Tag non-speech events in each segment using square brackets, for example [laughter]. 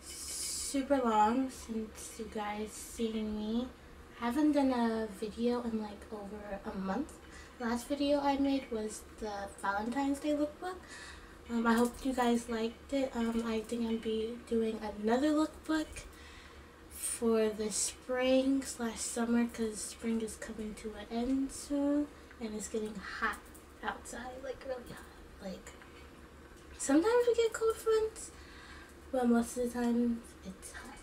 super long since you guys seen me. I haven't done a video in like over a month. Last video I made was the Valentine's Day lookbook. Um, I hope you guys liked it. Um, I think I'll be doing another lookbook for the spring slash summer because spring is coming to an end soon and it's getting hot outside, like really hot. Like sometimes we get cold fronts, but most of the time it's hot.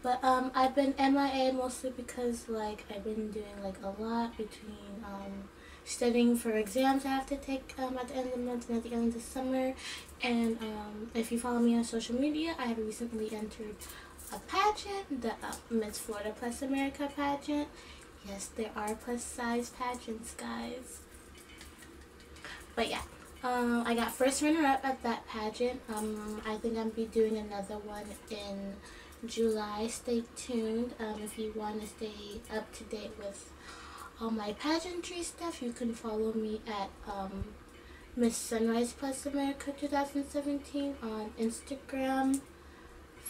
But um, I've been MIA mostly because like I've been doing like a lot between um, studying for exams I have to take um, at the end of the month and at the end of the summer. And um, if you follow me on social media, I have recently entered a pageant, the uh, Miss Florida Plus America pageant. Yes, there are plus size pageants, guys. But yeah, um, I got first runner up at that pageant. Um, I think I'm be doing another one in July. Stay tuned. Um, if you want to stay up to date with all my pageantry stuff, you can follow me at um, Miss Sunrise Plus America 2017 on Instagram,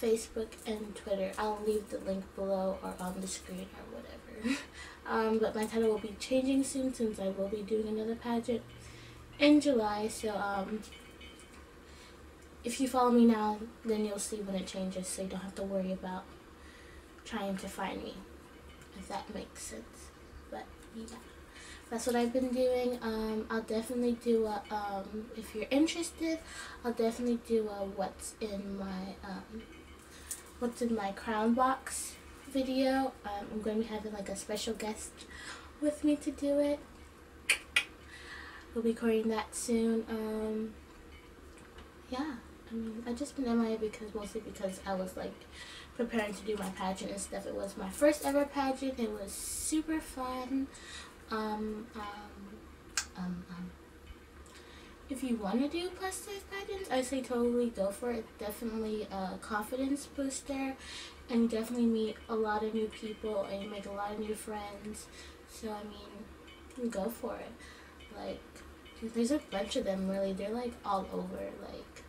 Facebook, and Twitter. I'll leave the link below or on the screen or whatever. [laughs] um, but my title will be changing soon since I will be doing another pageant in July. So um, if you follow me now, then you'll see when it changes so you don't have to worry about trying to find me, if that makes sense. But yeah, that's what I've been doing. Um, I'll definitely do a, um, if you're interested, I'll definitely do a what's in my, um, what's in my crown box video. Um, I'm going to be having like a special guest with me to do it. We'll be recording that soon. Um, yeah. I mean, I just been MIA because mostly because I was like preparing to do my pageant and stuff. It was my first ever pageant. It was super fun. Um, um, um, um. If you want to do plus size pageants, I say totally go for it. Definitely a confidence booster, and definitely meet a lot of new people and make a lot of new friends. So I mean, go for it. Like, there's a bunch of them. Really, they're like all over. Like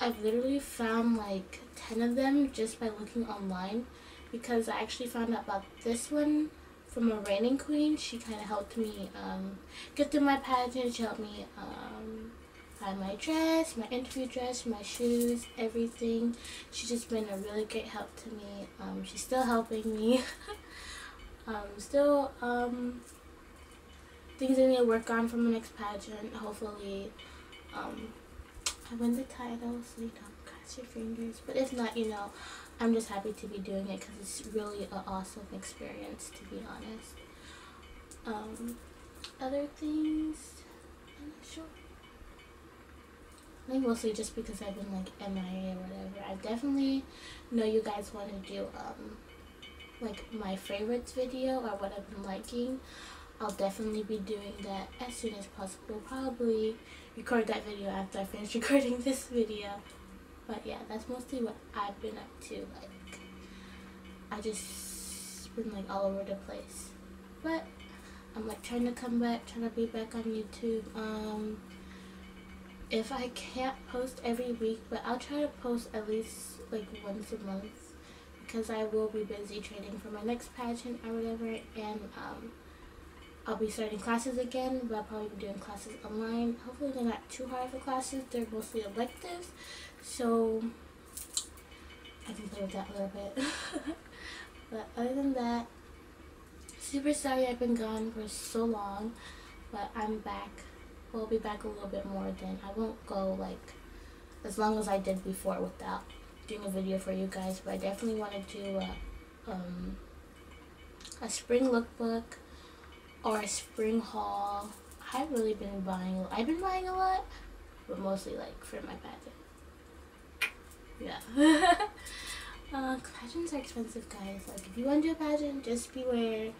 I've literally found like 10 of them just by looking online because I actually found out about this one from a reigning queen. She kind of helped me um, get through my pageant. She helped me um, find my dress, my interview dress, my shoes, everything. She's just been a really great help to me. Um, she's still helping me. [laughs] um, still um, things I need to work on for my next pageant. Hopefully um, I win the title, so you don't cross your fingers. But if not, you know, I'm just happy to be doing it because it's really an awesome experience, to be honest. Um, other things, I'm not sure. I think mostly just because I've been like MIA or whatever. I definitely know you guys want to do um, like my favorites video or what I've been liking. I'll definitely be doing that as soon as possible. Probably record that video after I finish [laughs] recording this video. But yeah, that's mostly what I've been up to. Like, I just been like all over the place. But I'm like trying to come back, trying to be back on YouTube. Um, if I can't post every week, but I'll try to post at least like once a month because I will be busy training for my next pageant or whatever. And um, I'll be starting classes again, but I'll probably be doing classes online. Hopefully they're not too hard for classes. They're mostly electives. So I can play with that a little bit. [laughs] but other than that, super sorry I've been gone for so long. But I'm back. We'll be back a little bit more then. I won't go like as long as I did before without doing a video for you guys. But I definitely want to do um, a spring lookbook or a spring haul. I've really been buying, I've been buying a lot, but mostly like for my pageant. Yeah. [laughs] uh, pageants are expensive, guys. Like, if you want to do a pageant, just beware.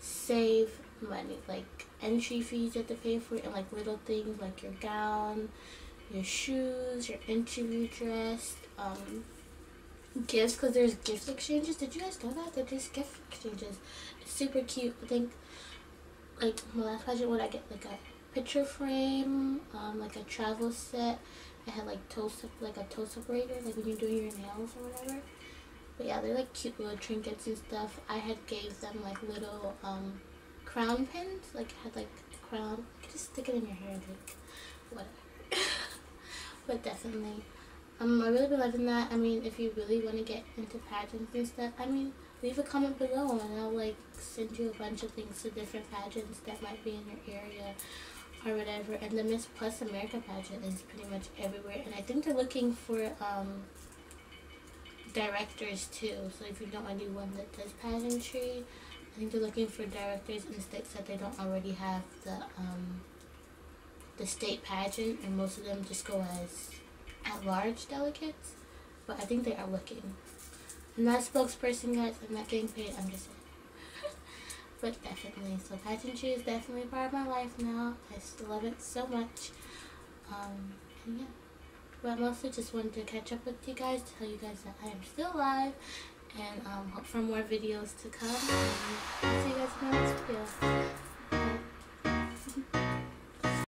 Save money. Like, entry fees you have to pay for, and like little things like your gown, your shoes, your interview dress, um, gifts, because there's gift exchanges. Did you guys know that? There's gift exchanges. Super cute. I think like my last pageant would I get like a picture frame, um, like a travel set, I had like toe like a toe separator, like when you're doing your nails or whatever. But yeah, they're like cute little trinkets and stuff. I had gave them like little um, crown pins, like had like crown. You could just stick it in your hair, like whatever. [laughs] but definitely, um, I really been loving that. I mean, if you really want to get into pageants and stuff, I mean, leave a comment below and I'll like send you a bunch of things to different pageants that might be in your area or whatever. And the Miss Plus America pageant is pretty much everywhere. And I think they're looking for um, directors too. So if you don't want do one that does pageantry, I think they're looking for directors in states that they don't already have the um, the state pageant, and most of them just go as at-large delegates. But I think they are looking. I'm not a spokesperson, guys. I'm not getting paid. I'm just [laughs] but definitely, so pageantry is definitely part of my life now. I still love it so much. Um, and yeah. But I mostly just wanted to catch up with you guys, tell you guys that I am still alive, and um, hope for more videos to come. And I'll see you guys in the next video. Bye. [laughs]